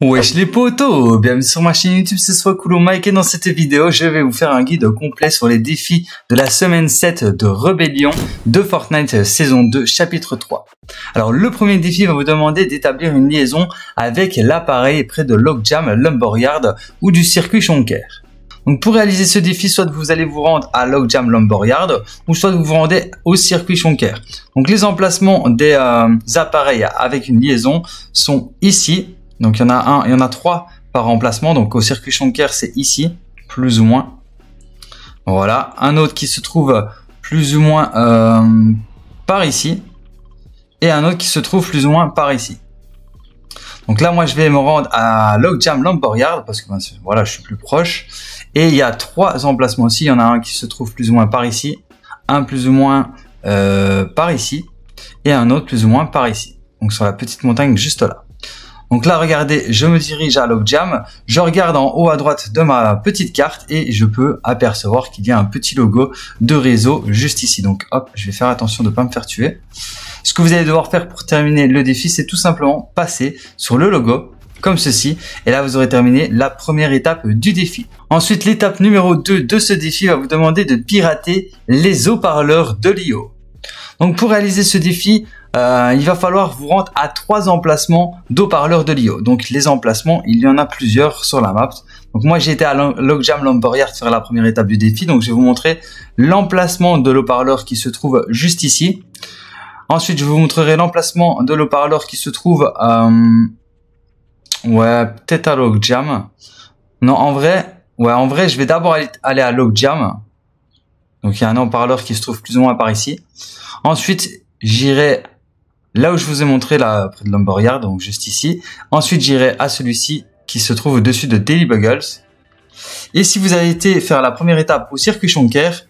Wesh les potos, bienvenue sur ma chaîne YouTube, c'est soit Mike et dans cette vidéo je vais vous faire un guide complet sur les défis de la semaine 7 de Rébellion de Fortnite saison 2 chapitre 3. Alors le premier défi va vous demander d'établir une liaison avec l'appareil près de Lockjam Lumberyard ou du circuit Shonker. Donc pour réaliser ce défi, soit vous allez vous rendre à Lockjam Lumberyard ou soit vous vous rendez au circuit Shonker. Donc les emplacements des euh, appareils avec une liaison sont ici donc il y en a un, il y en a trois par emplacement. Donc au circuit Shonker, c'est ici, plus ou moins. Voilà. Un autre qui se trouve plus ou moins euh, par ici. Et un autre qui se trouve plus ou moins par ici. Donc là, moi, je vais me rendre à Logjam Lamboryard parce que ben, voilà, je suis plus proche. Et il y a trois emplacements aussi. Il y en a un qui se trouve plus ou moins par ici, un plus ou moins euh, par ici, et un autre plus ou moins par ici. Donc sur la petite montagne juste là. Donc là, regardez, je me dirige à Logjam, je regarde en haut à droite de ma petite carte et je peux apercevoir qu'il y a un petit logo de réseau juste ici. Donc hop, je vais faire attention de ne pas me faire tuer. Ce que vous allez devoir faire pour terminer le défi, c'est tout simplement passer sur le logo comme ceci. Et là, vous aurez terminé la première étape du défi. Ensuite, l'étape numéro 2 de ce défi va vous demander de pirater les haut-parleurs de l'IO. Donc pour réaliser ce défi, euh, il va falloir vous rendre à trois emplacements d'eau-parleurs de l'IO. Donc les emplacements, il y en a plusieurs sur la map. Donc moi j'ai été à Logjam Lumberyard faire la première étape du défi. Donc je vais vous montrer l'emplacement de l'eau-parleur qui se trouve juste ici. Ensuite je vous montrerai l'emplacement de l'eau-parleur qui se trouve... Euh, ouais, peut-être à Logjam. Non, en vrai, ouais, en vrai, je vais d'abord aller, à Logjam. Donc il y a un haut-parleur qui se trouve plus ou moins par ici. Ensuite, j'irai là où je vous ai montré là près de Lumberyard, donc juste ici. Ensuite, j'irai à celui-ci qui se trouve au-dessus de Daily Buggles. Et si vous avez été faire la première étape au circuit Shonker,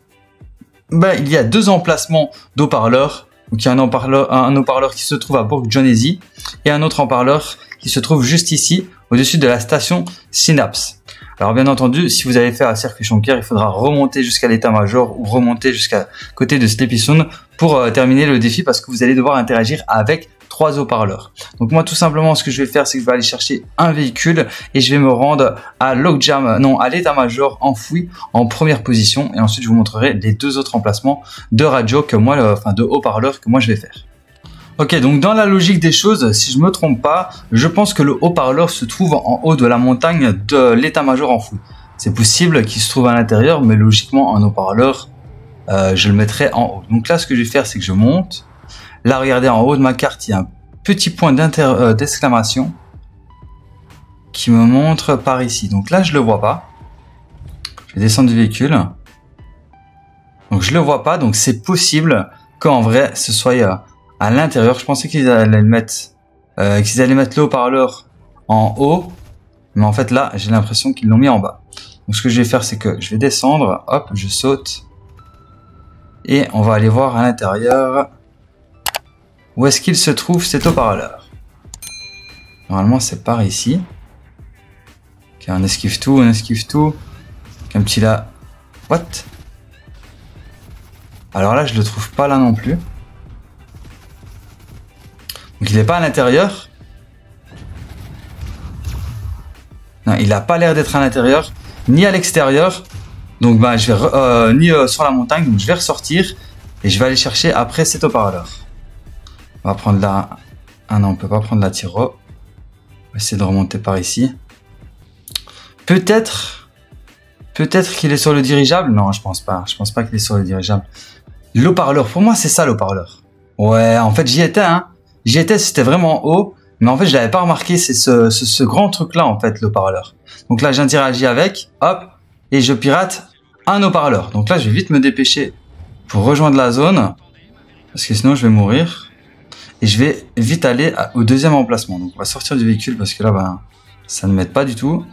ben, il y a deux emplacements d'eau-parleurs. Donc il y a un haut-parleur qui se trouve à Bourg Jonesy et un autre haut-parleur qui se trouve juste ici, au-dessus de la station Synapse. Alors bien entendu, si vous allez faire un circuit Shonker, il faudra remonter jusqu'à l'état-major ou remonter jusqu'à côté de Sleepy pour euh, terminer le défi parce que vous allez devoir interagir avec trois haut-parleurs. Donc moi tout simplement ce que je vais faire c'est que je vais aller chercher un véhicule et je vais me rendre à Logjam, non à l'état-major enfoui en première position et ensuite je vous montrerai les deux autres emplacements de radio que moi, enfin de haut-parleurs que moi je vais faire. Ok, donc dans la logique des choses, si je me trompe pas, je pense que le haut-parleur se trouve en haut de la montagne de l'état-major en fou. C'est possible qu'il se trouve à l'intérieur, mais logiquement, un haut-parleur, euh, je le mettrai en haut. Donc là, ce que je vais faire, c'est que je monte. Là, regardez, en haut de ma carte, il y a un petit point euh, d'exclamation qui me montre par ici. Donc là, je le vois pas. Je vais descendre du véhicule. Donc je le vois pas, donc c'est possible qu'en vrai, ce soit... Euh, à l'intérieur. Je pensais qu'ils allaient mettre, euh, qu'ils allaient mettre le haut-parleur en haut, mais en fait là, j'ai l'impression qu'ils l'ont mis en bas. Donc ce que je vais faire, c'est que je vais descendre, hop, je saute, et on va aller voir à l'intérieur où est-ce qu'il se trouve cet haut-parleur. Normalement, c'est par ici. Okay, un esquive tout, un esquive tout. Un petit là. What? Alors là, je le trouve pas là non plus. Donc il n'est pas à l'intérieur. Non, il n'a pas l'air d'être à l'intérieur, ni à l'extérieur. Donc bah, je vais euh, ni euh, sur la montagne, donc je vais ressortir et je vais aller chercher après cet haut-parleur. On va prendre la... Ah non, on peut pas prendre la tiro. On va essayer de remonter par ici. Peut-être... Peut-être qu'il est sur le dirigeable. Non, je pense pas. Je pense pas qu'il est sur le dirigeable. L'haut-parleur, pour moi, c'est ça l'haut-parleur. Ouais, en fait, j'y étais, hein. J'y étais, c'était vraiment haut, mais en fait, je l'avais pas remarqué, c'est ce, grand truc-là, en fait, le haut-parleur. Donc là, j'interagis avec, hop, et je pirate un haut-parleur. Donc là, je vais vite me dépêcher pour rejoindre la zone, parce que sinon, je vais mourir. Et je vais vite aller au deuxième emplacement. Donc on va sortir du véhicule, parce que là, ben, ça ne m'aide pas du tout.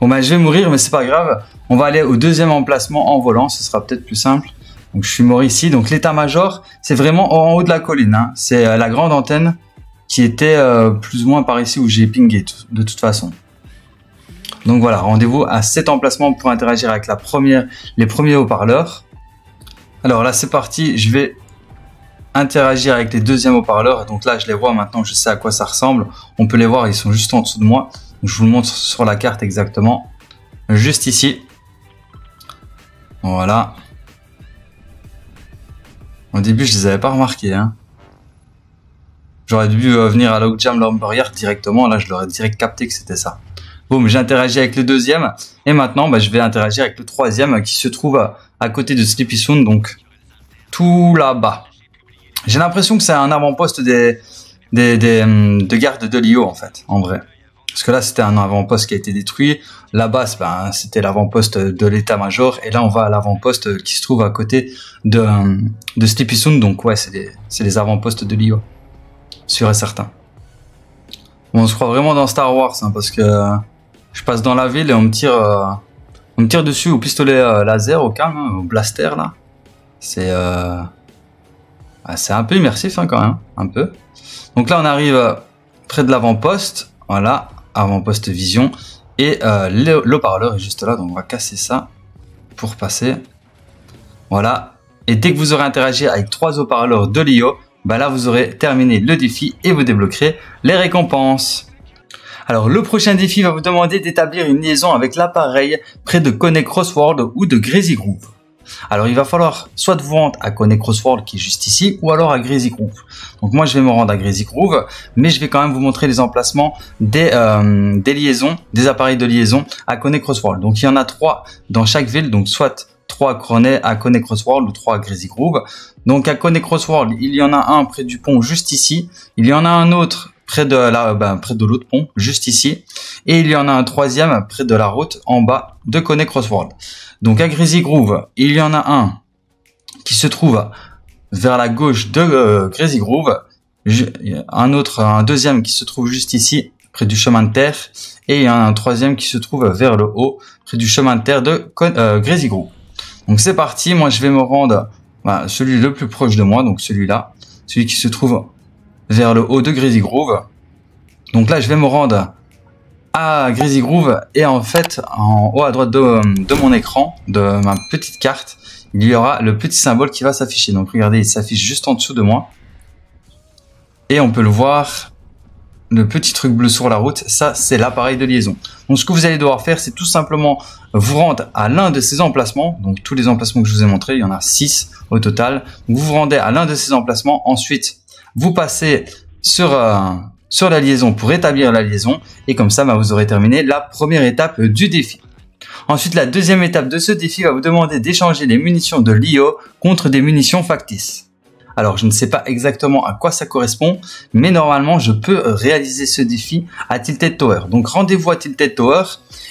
Bon bah je vais mourir mais c'est pas grave. On va aller au deuxième emplacement en volant, ce sera peut-être plus simple. Donc je suis mort ici. Donc l'état-major, c'est vraiment en haut de la colline. Hein. C'est euh, la grande antenne qui était euh, plus ou moins par ici où j'ai pingé de toute façon. Donc voilà, rendez-vous à cet emplacement pour interagir avec les premiers haut-parleurs. Alors là c'est parti, je vais interagir avec les deuxièmes haut-parleurs. Donc là je les vois maintenant, je sais à quoi ça ressemble. On peut les voir, ils sont juste en dessous de moi. je vous le montre sur la carte exactement. Juste ici. Voilà. Au début, je les avais pas remarqués. Hein. J'aurais dû euh, venir à Logjam Lumberyard directement. Là, je l'aurais direct capté que c'était ça. Boum, j'ai interagi avec le deuxième. Et maintenant, bah, je vais interagir avec le troisième qui se trouve à, côté de Sleepy Soon. Donc, tout là-bas. J'ai l'impression que c'est un avant-poste des, des, des, hum, de garde de Lio, en fait, en vrai. Parce que là, c'était un avant-poste qui a été détruit. Là-bas, ben, c'était l'avant-poste de l'état-major. Et là, on va à l'avant-poste qui se trouve à côté de, de Sleepy Sound. Donc, ouais, c'est les, les avant-postes de l'IO. Sûr et certain. On se croit vraiment dans Star Wars, hein, parce que je passe dans la ville et on me tire, euh, dessus au pistolet euh, laser, au calme, hein, au blaster, là. C'est, euh, c'est un peu immersif, hein, quand même. Un peu. Donc là, on arrive près de l'avant-poste. Voilà avant-poste vision. Et euh, le, parleur est juste là, donc on va casser ça pour passer. Voilà. Et dès que vous aurez interagi avec trois haut-parleurs de l'IO, bah là vous aurez terminé le défi et vous débloquerez les récompenses. Alors le prochain défi va vous demander d'établir une liaison avec l'appareil près de Connect Crossword ou de Greasy Groove. Alors il va falloir soit vous rendre à Connect Crossworld qui est juste ici ou alors à Greasy Groove. Donc moi je vais me rendre à Greasy Groove mais je vais quand même vous montrer les emplacements des, euh, des liaisons, des appareils de liaison à Connect Crossworld. Donc il y en a trois dans chaque ville, donc soit 3 à à Connect Crossworld ou 3 à Greasy Groove. Donc à Connect Crossworld, il y en a un près du pont juste ici. Il y en a un autre près de la, ben, près de l'autre pont, juste ici. Et il y en a un troisième près de la route en bas de Connect Crossworld. Donc à Greasy Groove, il y en a un qui se trouve vers la gauche de euh, Groove, un autre, un deuxième qui se trouve juste ici, près du chemin de terre, et il y en a un troisième qui se trouve vers le haut, près du chemin de terre de euh, Greasy Groove. Donc c'est parti, moi je vais me rendre bah, celui le plus proche de moi, donc celui-là, celui qui se trouve vers le haut de Greasy Groove. Donc là je vais me rendre à Greasy Groove et en fait en haut à droite de, mon écran, de ma petite carte, il y aura le petit symbole qui va s'afficher. Donc regardez, il s'affiche juste en dessous de moi. Et on peut le voir, le petit truc bleu sur la route, ça c'est l'appareil de liaison. Donc ce que vous allez devoir faire, c'est tout simplement vous rendre à l'un de ces emplacements. Donc tous les emplacements que je vous ai montrés, il y en a 6 au total. vous vous rendez à l'un de ces emplacements. Ensuite, vous passez sur... Euh, sur la liaison pour établir la liaison et comme ça bah, vous aurez terminé la première étape du défi. Ensuite, la deuxième étape de ce défi va vous demander d'échanger les munitions de l'IO contre des munitions factices. Alors, je ne sais pas exactement à quoi ça correspond, mais normalement, je peux réaliser ce défi à Tilted Tower. Donc, rendez-vous à Tilted Tower.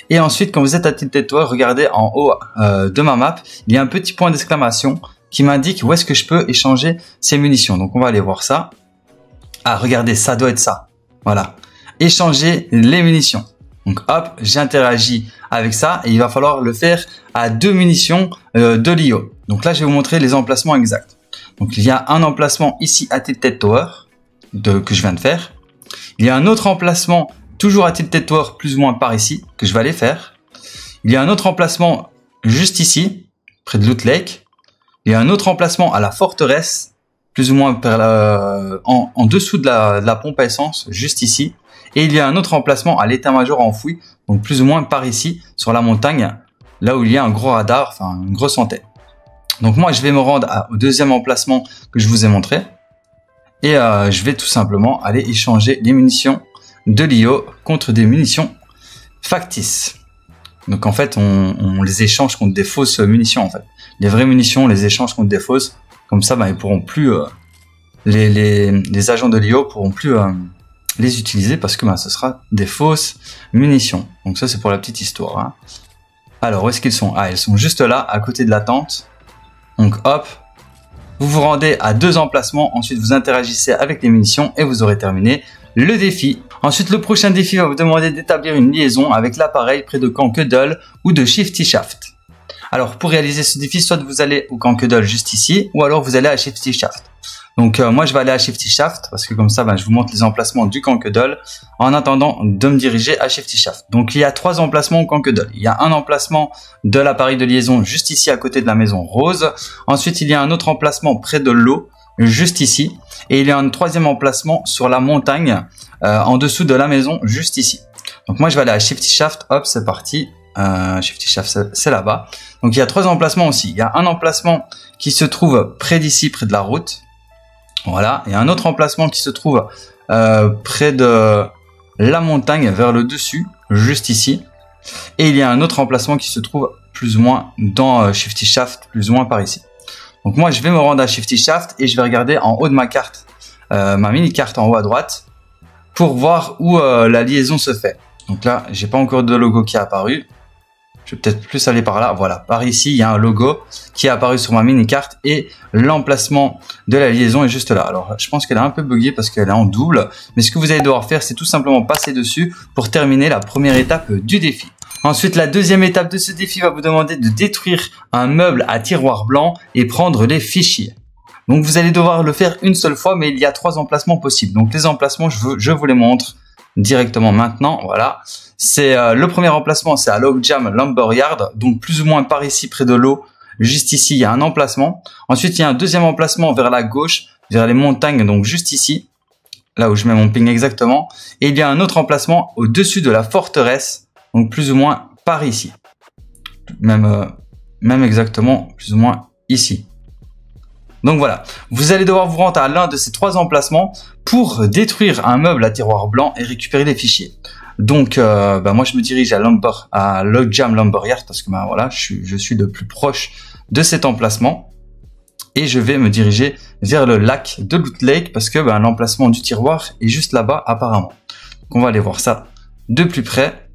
Et ensuite, quand vous êtes à Tilted Tower, regardez en haut euh, de ma map, il y a un petit point d'exclamation qui m'indique où est-ce que je peux échanger ces munitions. Donc, on va aller voir ça. Ah, regardez, ça doit être ça. Voilà. Échanger les munitions. Donc hop, j'interagis avec ça et il va falloir le faire à deux munitions euh, de l'IO. Donc là, je vais vous montrer les emplacements exacts. Donc il y a un emplacement ici à Tilted Tower que je viens de faire. Il y a un autre emplacement toujours à Tilted Tower plus ou moins par ici que je vais aller faire. Il y a un autre emplacement juste ici, près de Loot Lake. Il y a un autre emplacement à la forteresse plus ou moins en, dessous de la, de la, pompe à essence, juste ici. Et il y a un autre emplacement à l'état-major enfoui, donc plus ou moins par ici, sur la montagne, là où il y a un gros radar, enfin une grosse antenne. Donc moi, je vais me rendre au deuxième emplacement que je vous ai montré. Et euh, je vais tout simplement aller échanger les munitions de l'IO contre des munitions factices. Donc en fait, on, on, les échange contre des fausses munitions en fait. Les vraies munitions, on les échange contre des fausses. Comme ça, bah, ils pourront plus euh, les, agents de l'IO pourront plus euh, les utiliser parce que bah, ce sera des fausses munitions. Donc ça, c'est pour la petite histoire. Hein. Alors, où est-ce qu'ils sont? Ah, ils sont juste là, à côté de la tente. Donc, hop, vous vous rendez à deux emplacements. Ensuite, vous interagissez avec les munitions et vous aurez terminé le défi. Ensuite, le prochain défi va vous demander d'établir une liaison avec l'appareil près de camp Cuddle ou de Shifty Shaft. Alors, pour réaliser ce défi, soit vous allez au Cuddle juste ici, ou alors vous allez à Shifty Shaft. Donc euh, moi je vais aller à Shifty Shaft parce que comme ça ben, je vous montre les emplacements du Cuddle en attendant de me diriger à Shifty Shaft. Donc il y a trois emplacements au Cuddle. Il y a un emplacement de l'appareil de liaison juste ici à côté de la maison rose. Ensuite il y a un autre emplacement près de l'eau juste ici. Et il y a un troisième emplacement sur la montagne euh, en dessous de la maison juste ici. Donc moi je vais aller à Shifty Shaft. Hop c'est parti. Euh, Shifty Shaft c'est là-bas. Donc il y a trois emplacements aussi. Il y a un emplacement qui se trouve près d'ici, près de la route. Voilà, a un autre emplacement qui se trouve euh, près de la montagne vers le dessus, juste ici. Et il y a un autre emplacement qui se trouve plus ou moins dans euh, Shifty Shaft, plus ou moins par ici. Donc moi je vais me rendre à Shifty Shaft et je vais regarder en haut de ma carte, euh, ma mini carte en haut à droite, pour voir où la liaison se fait. Donc là, j'ai pas encore de logo qui est apparu. Je vais peut-être plus aller par là. Voilà, par ici, il y a un logo qui est apparu sur ma mini-carte et l'emplacement de la liaison est juste là. Alors, je pense qu'elle est un peu buggée parce qu'elle est en double. Mais ce que vous allez devoir faire, c'est tout simplement passer dessus pour terminer la première étape du défi. Ensuite, la deuxième étape de ce défi va vous demander de détruire un meuble à tiroir blanc et prendre les fichiers. Donc, vous allez devoir le faire une seule fois, mais il y a trois emplacements possibles. Donc, les emplacements, je vous les montre directement maintenant. Voilà. C'est euh, le premier emplacement, c'est à Logjam Lumberyard, donc plus ou moins par ici près de l'eau. Juste ici, il y a un emplacement. Ensuite, il y a un deuxième emplacement vers la gauche, vers les montagnes, donc juste ici, là où je mets mon ping exactement. Et il y a un autre emplacement au-dessus de la forteresse, donc plus ou moins par ici. Même, euh, même exactement, plus ou moins ici. Donc voilà, vous allez devoir vous rendre à l'un de ces trois emplacements pour détruire un meuble à tiroir blanc et récupérer les fichiers. Donc, euh, bah, moi, je me dirige à Lumber, à Logjam Lumberyard parce que bah, voilà, je suis, je suis de plus proche de cet emplacement et je vais me diriger vers le lac de Loot Lake parce que bah, l'emplacement du tiroir est juste là-bas apparemment. Donc, on va aller voir ça de plus près.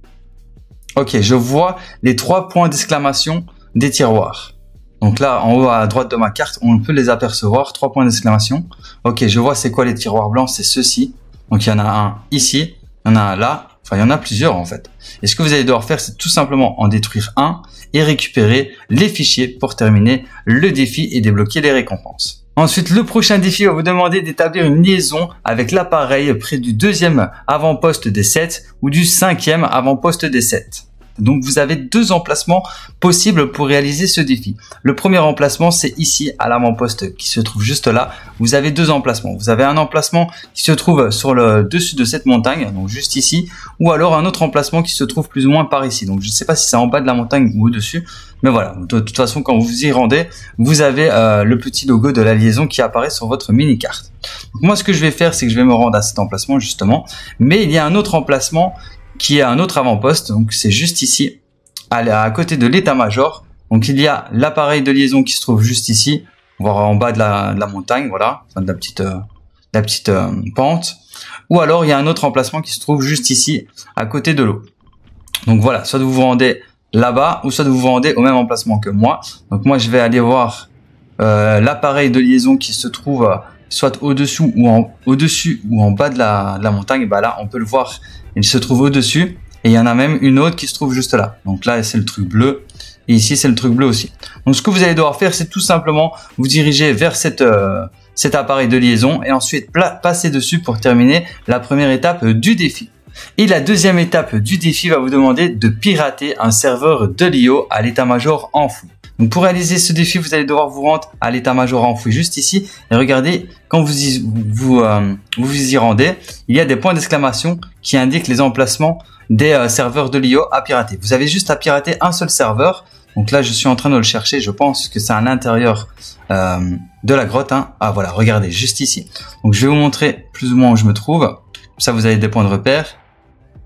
Ok, je vois les trois points d'exclamation des tiroirs. Donc là, en haut à droite de ma carte, on peut les apercevoir. Trois points d'exclamation. Ok, je vois c'est quoi les tiroirs blancs, c'est ceux-ci. Donc il y en a un ici, il y en a un là, Enfin, il y en a plusieurs en fait. Et ce que vous allez devoir faire, c'est tout simplement en détruire un et récupérer les fichiers pour terminer le défi et débloquer les récompenses. Ensuite, le prochain défi va vous demander d'établir une liaison avec l'appareil près du deuxième avant-poste des 7 ou du cinquième avant-poste des 7. Donc vous avez deux emplacements possibles pour réaliser ce défi. Le premier emplacement, c'est ici à l'avant-poste qui se trouve juste là. Vous avez deux emplacements. Vous avez un emplacement qui se trouve sur le dessus de cette montagne, donc juste ici, ou alors un autre emplacement qui se trouve plus ou moins par ici. Donc je ne sais pas si c'est en bas de la montagne ou au-dessus, mais voilà. De toute façon, quand vous y rendez, vous avez euh, le petit logo de la liaison qui apparaît sur votre mini-carte. moi, ce que je vais faire, c'est que je vais me rendre à cet emplacement justement, mais il y a un autre emplacement qui est un autre avant-poste. Donc c'est juste ici, à, côté de l'état-major. Donc il y a l'appareil de liaison qui se trouve juste ici, voire en bas de la, montagne, voilà, de la petite, euh, euh, pente. Ou alors il y a un autre emplacement qui se trouve juste ici, à côté de l'eau. Donc voilà, soit vous vous rendez là-bas, ou soit vous vous rendez au même emplacement que moi. Donc moi je vais aller voir euh, l'appareil de liaison qui se trouve soit au-dessous ou en au-dessus ou en bas de la, de la montagne. Bah là, on peut le voir il se trouve au-dessus et il y en a même une autre qui se trouve juste là. Donc là, c'est le truc bleu et ici, c'est le truc bleu aussi. Donc ce que vous allez devoir faire, c'est tout simplement vous diriger vers cette, euh, cet appareil de liaison et ensuite passer dessus pour terminer la première étape du défi. Et la deuxième étape du défi va vous demander de pirater un serveur de l'IO à l'état-major enfoui. Donc pour réaliser ce défi, vous allez devoir vous rendre à l'état-major enfoui juste ici et regardez quand vous y, vous, euh, vous y rendez, il y a des points d'exclamation qui indiquent les emplacements des euh, serveurs de l'IO à pirater. Vous avez juste à pirater un seul serveur. Donc là, je suis en train de le chercher. Je pense que c'est à l'intérieur euh, de la grotte. Hein. Ah voilà, regardez juste ici. Donc je vais vous montrer plus ou moins où je me trouve. Ça, vous avez des points de repère.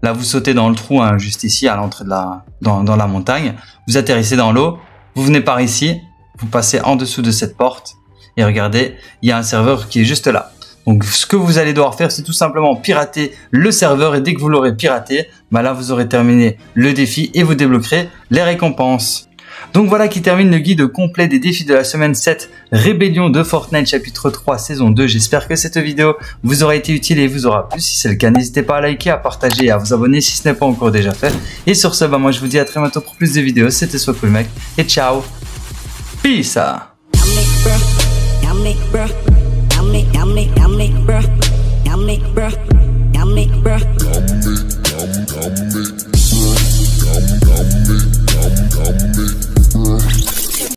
Là, vous sautez dans le trou hein, juste ici à l'entrée de la dans la montagne. Vous atterrissez dans l'eau vous venez par ici, vous passez en dessous de cette porte et regardez, il y a un serveur qui est juste là. Donc ce que vous allez devoir faire, c'est tout simplement pirater le serveur et dès que vous l'aurez piraté, bah là vous aurez terminé le défi et vous débloquerez les récompenses. Donc voilà qui termine le guide complet des défis de la semaine 7, Rébellion de Fortnite chapitre 3 saison 2. J'espère que cette vidéo vous aura été utile et vous aura plu. Si c'est le cas, n'hésitez pas à liker, à partager et à vous abonner si ce n'est pas encore déjà fait. Et sur ce, bah, moi je vous dis à très bientôt pour plus de vidéos. C'était soit cool mec et ciao. Peace.